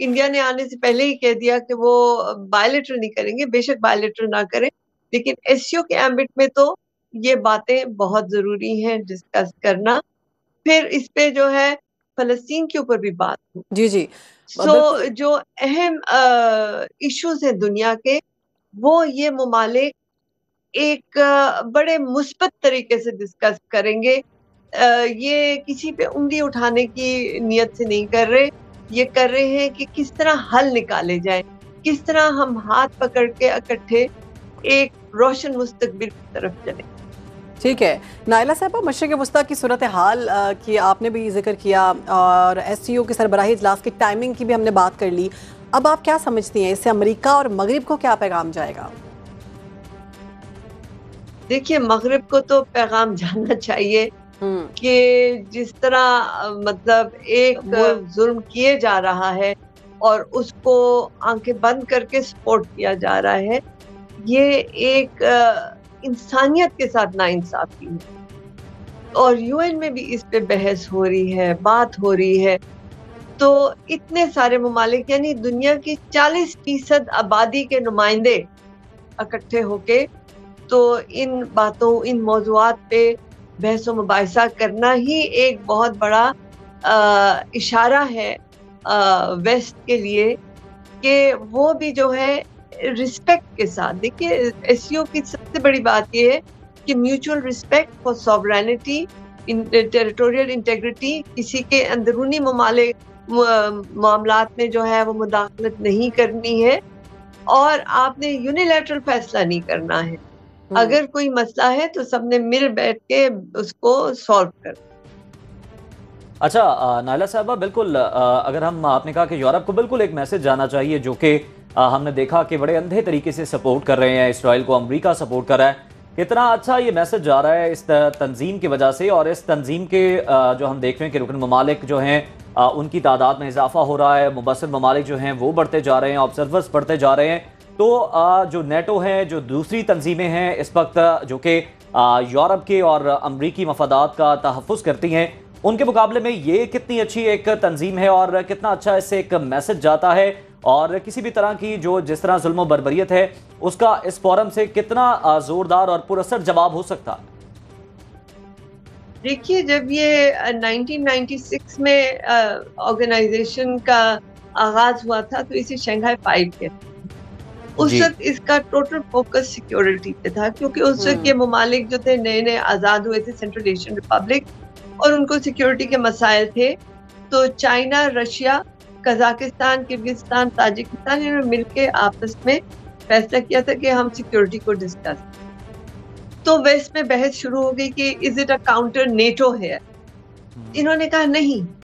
India ने आने से पहले ही कह दिया कि वो बायोलेटर नहीं करेंगे बेशक बायोलेटर ना करें लेकिन एससीओ के एम्बिट में तो ये बातें बहुत ज़रूरी हैं डिस्कस करना। फिर इस पे जो है फलस्तीन के ऊपर भी बात हो। जी जी। सो so, जो अहम इश्यूज़ हैं दुनिया के वो ये ममालिक एक बड़े मुस्बत तरीके से डिस्कस करेंगे। ये किसी पे उंगली उठाने की नियत से नहीं कर रहे। ये कर रहे हैं कि किस तरह हल निकाले जाए किस तरह हम हाथ पकड़ के इकट्ठे एक रोशन मुस्तकबिल की तरफ़ चले। ठीक है। नायला साहब मशरक वस्ती की सूरत हाल की आपने भी ज़िक्र किया और एस सी ओ के सरबराही इजलास की टाइमिंग की भी हमने बात कर ली। अब आप क्या समझती हैं इससे अमेरिका और मगरब को क्या पैगाम जाएगा? देखिए मगरब को तो पैगाम जानना चाहिए। कि जिस तरह मतलब एक जुल्म किए जा रहा है और उसको आँखें बंद करके सपोर्ट किया जा रहा है ये एक इंसानियत के साथ नाइंसाफी है। और यूएन में भी इस पे बहस हो रही है बात हो रही है। तो इतने सारे ममालिक यानी दुनिया की 40 फ़ीसद आबादी के नुमाइंदे इकट्ठे होके तो इन बातों इन मौजूद पे बहस मुबासा करना ही एक बहुत बड़ा आ, इशारा है आ, वेस्ट के लिए कि वो भी जो है रिस्पेक्ट के साथ देखिए एस की सबसे बड़ी बात यह है कि mutual respect for sovereignty territorial integrity किसी के अंदरूनी ममालिक मामला में जो है वो मुदाखलत नहीं करनी है और आपने यूनिलेटरल फैसला नहीं करना है। अगर कोई मसला है तो सबने मिल बैठ के उसको सॉल्व कर। अच्छा नायला साहबा बिल्कुल अगर हम आपने कहा कि यूरोप को बिल्कुल एक मैसेज जाना चाहिए जो कि हमने देखा कि बड़े अंधे तरीके से सपोर्ट कर रहे हैं इसराइल को अमेरिका सपोर्ट कर रहा है। कितना अच्छा ये मैसेज जा रहा है इस तंजीम की वजह से और इस तंजीम के जो हम देख रहे हैं कि रुकन ममालिक जो हैं उनकी तादाद में इजाफा हो रहा है मुबसर ममालिक जो हैं वो बढ़ते जा रहे हैं ऑब्जर्वर्स बढ़ते जा रहे हैं। तो जो नेटो है, जो दूसरी तंजीमें हैं, इस वक्त, जो कि यूरोप के और अमरीकी मफादात का तहफ़ करती हैं, उनके मुकाबले में ये कितनी अच्छी एक तंजीम है और कितना अच्छा इससे एक मैसेज जाता है और किसी भी तरह की जो जिस तरह जुल्म बरबरीत है, उसका इस फॉरम से कितना जोरदार और पुरसर जवाब हो सकता देखिए, जब ये 1996 में ऑर्गेनाइजेशन का आगाज़ हुआ था तो इसे शंघाई फाइव कहते उस वक्त इसका टोटल फोकस सिक्योरिटी पे था क्योंकि उस वक्त ये हम्म। ममालिक जो थे नए नए आज़ाद हुए थे सेंट्रल एशियन रिपब्लिक और उनको सिक्योरिटी के मसाइल थे। तो China Russia Kazakhstan Kyrgyzstan Tajikistan इन्होंने मिलकर आपस में फैसला किया था कि हम सिक्योरिटी को डिस्कस तो वेस्ट में बहस शुरू हो गई कि is it a counter NATO है? इन्होंने कहा नहीं